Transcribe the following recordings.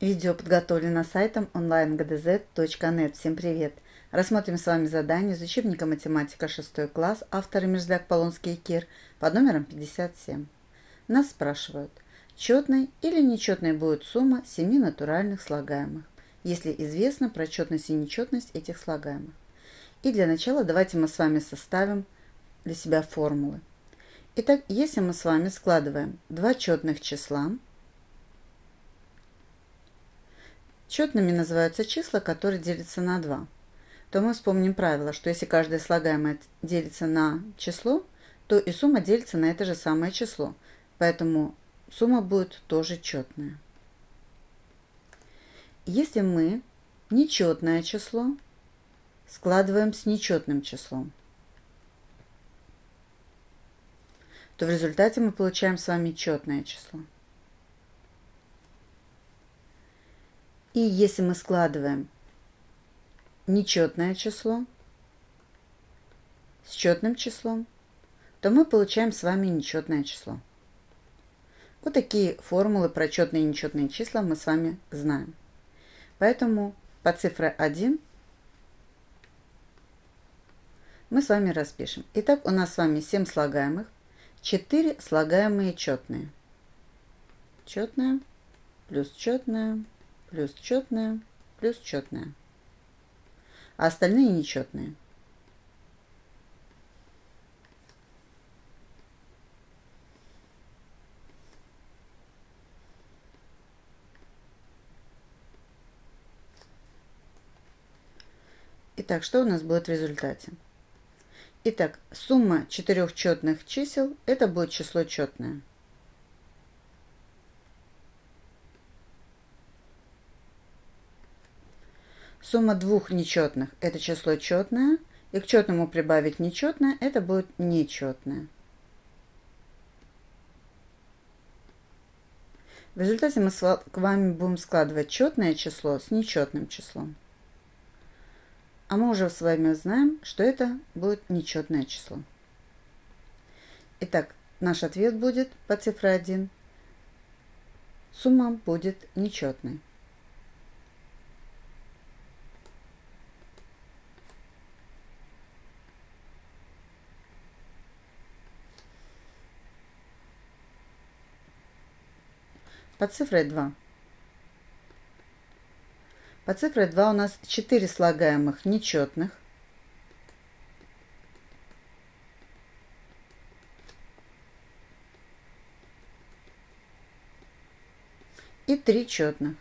Видео подготовлено сайтом onlinegdz.net. Всем привет! Рассмотрим с вами задание из учебника математика 6 класс, авторы Мерзляк, Полонский и Кир, под номером 57. Нас спрашивают, четной или нечетной будет сумма семи натуральных слагаемых, если известно про четность и нечетность этих слагаемых. И для начала давайте мы с вами составим для себя формулы. Итак, если мы с вами складываем два четных числа – Четными называются числа, которые делятся на 2. То мы вспомним правило, что если каждое слагаемое делится на число, то и сумма делится на это же самое число. Поэтому сумма будет тоже четная. Если мы нечетное число складываем с нечетным числом, то в результате мы получаем с вами четное число. И если мы складываем нечетное число с четным числом, то мы получаем с вами нечетное число. Вот такие формулы про четные и нечетные числа мы с вами знаем. Поэтому по цифре 1 мы с вами распишем. Итак, у нас с вами 7 слагаемых, 4 слагаемые четные. Четная плюс четная плюс четная, плюс четная. А остальные нечетные. Итак, что у нас будет в результате? Итак, сумма четырех четных чисел – это будет число четное. Сумма двух нечетных – это число четное, и к четному прибавить нечетное – это будет нечетное. В результате мы с вами будем складывать четное число с нечетным числом. А мы уже с вами знаем, что это будет нечетное число. Итак, наш ответ будет по цифре 1. Сумма будет нечетной. Под цифрой 2. Под цифрой 2 у нас 4 слагаемых нечетных. И 3 четных.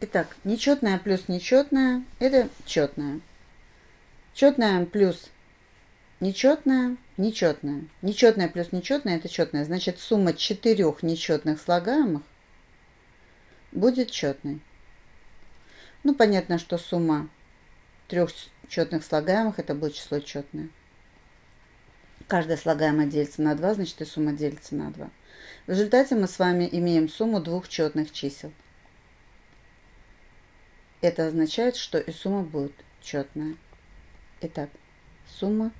Итак, нечетная плюс нечетная – это четная. Четная плюс Нечетное, нечетное. Нечетное плюс нечетное – это четное. Значит, сумма четырех нечетных слагаемых будет четной. Ну, понятно, что сумма трех четных слагаемых – это будет число четное. Каждое слагаемое делится на 2, значит и сумма делится на 2. В результате мы с вами имеем сумму двух четных чисел. Это означает, что и сумма будет четная. Итак, сумма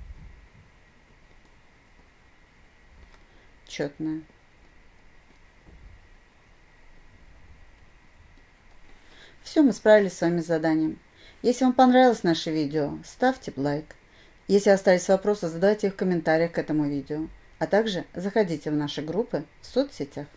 четная. Все, мы справились с вами с заданием. Если вам понравилось наше видео, ставьте лайк. Если остались вопросы, задавайте их в комментариях к этому видео. А также заходите в наши группы в соцсетях.